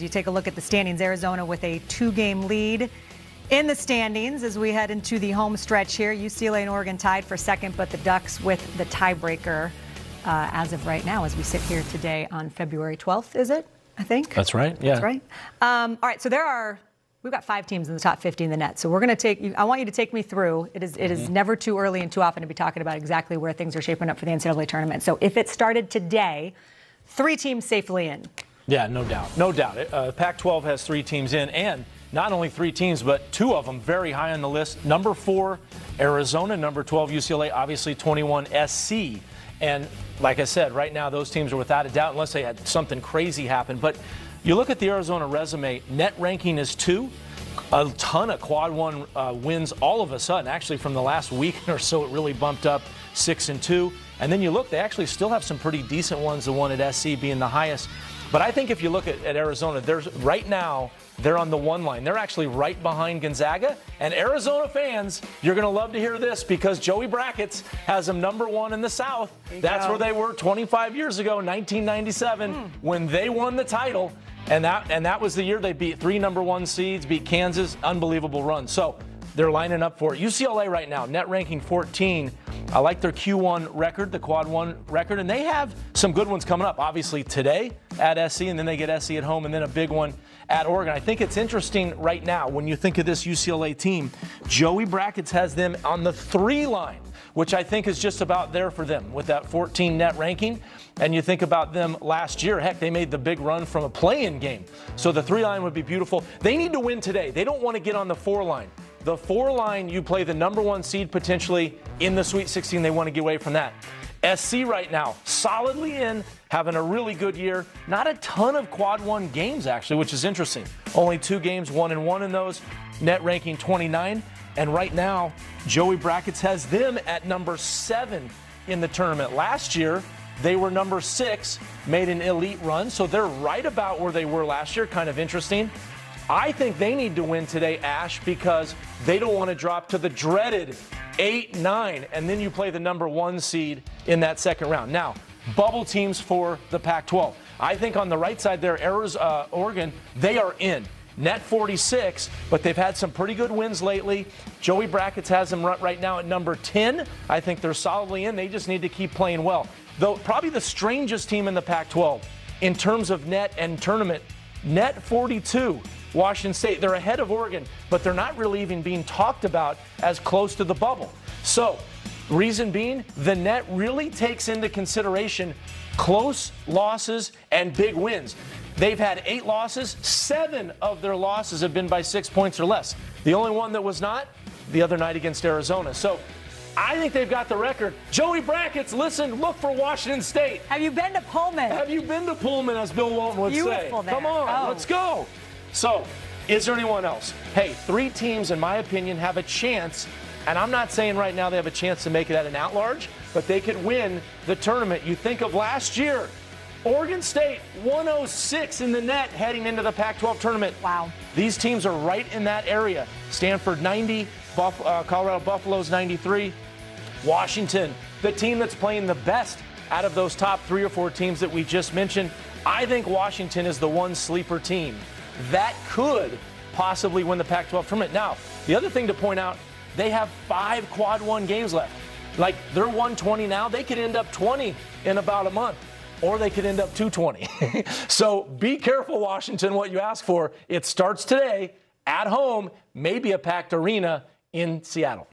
You take a look at the standings. Arizona with a two game lead in the standings as we head into the home stretch here. UCLA and Oregon tied for second, but the Ducks with the tiebreaker uh, as of right now as we sit here today on February 12th, is it? I think. That's right. Yeah. That's right. Um, all right. So there are. We've got five teams in the top 50 in the net. So we're going to take. I want you to take me through. It is. It is mm-hmm. never too early and too often to be talking about exactly where things are shaping up for the NCAA tournament. So if it started today, three teams safely in. Yeah, no doubt. No doubt. Uh, Pac 12 has three teams in, and not only three teams, but two of them very high on the list. Number four, Arizona. Number 12, UCLA. Obviously, 21, SC. And like I said, right now, those teams are without a doubt, unless they had something crazy happen. But you look at the Arizona resume, net ranking is two. A ton of quad one uh, wins all of a sudden. Actually, from the last week or so, it really bumped up six and two. And then you look, they actually still have some pretty decent ones, the one at SC being the highest. But I think if you look at, at Arizona, there's right now they're on the one line. They're actually right behind Gonzaga. And Arizona fans, you're going to love to hear this because Joey Brackets has them number one in the South. That's go. where they were 25 years ago, 1997, mm. when they won the title. And that and that was the year they beat three number one seeds, beat Kansas, unbelievable run. So they're lining up for it. UCLA right now, net ranking 14. I like their Q1 record, the quad one record, and they have some good ones coming up. Obviously today at SC, and then they get SC at home, and then a big one at Oregon. I think it's interesting right now when you think of this UCLA team. Joey Brackets has them on the three line, which I think is just about there for them with that 14 net ranking. And you think about them last year, heck, they made the big run from a play in game. So the three line would be beautiful. They need to win today. They don't want to get on the four line. The four line, you play the number one seed potentially in the Sweet 16. They want to get away from that. SC right now, solidly in, having a really good year. Not a ton of quad one games, actually, which is interesting. Only two games, one and one in those. Net ranking 29. And right now, Joey Brackets has them at number seven in the tournament. Last year, they were number six, made an elite run, so they're right about where they were last year. Kind of interesting. I think they need to win today, Ash, because they don't want to drop to the dreaded 8 9, and then you play the number one seed in that second round. Now, bubble teams for the Pac 12. I think on the right side there, Arizona, uh, Oregon, they are in. Net 46, but they've had some pretty good wins lately. Joey Brackets has them right now at number 10. I think they're solidly in. They just need to keep playing well. Though, probably the strangest team in the Pac 12 in terms of net and tournament, net 42. Washington State. They're ahead of Oregon, but they're not really even being talked about as close to the bubble. So, reason being, the net really takes into consideration close losses and big wins. They've had eight losses. Seven of their losses have been by six points or less. The only one that was not, the other night against Arizona. So I think they've got the record. Joey Brackets, listen, look for Washington State. Have you been to Pullman? Have you been to Pullman, as Bill Walton would Beautiful say? There. Come on, oh. let's go. So, is there anyone else? Hey, three teams, in my opinion, have a chance, and I'm not saying right now they have a chance to make it at an at large, but they could win the tournament. You think of last year, Oregon State 106 in the net heading into the Pac 12 tournament. Wow. These teams are right in that area. Stanford 90, Buff, uh, Colorado Buffaloes 93, Washington, the team that's playing the best out of those top three or four teams that we just mentioned. I think Washington is the one sleeper team that could possibly win the Pac 12 tournament. Now, the other thing to point out, they have five quad one games left. Like they're 120 now, they could end up 20 in about a month. Or they could end up 220. so be careful, Washington, what you ask for. It starts today at home, maybe a packed arena in Seattle.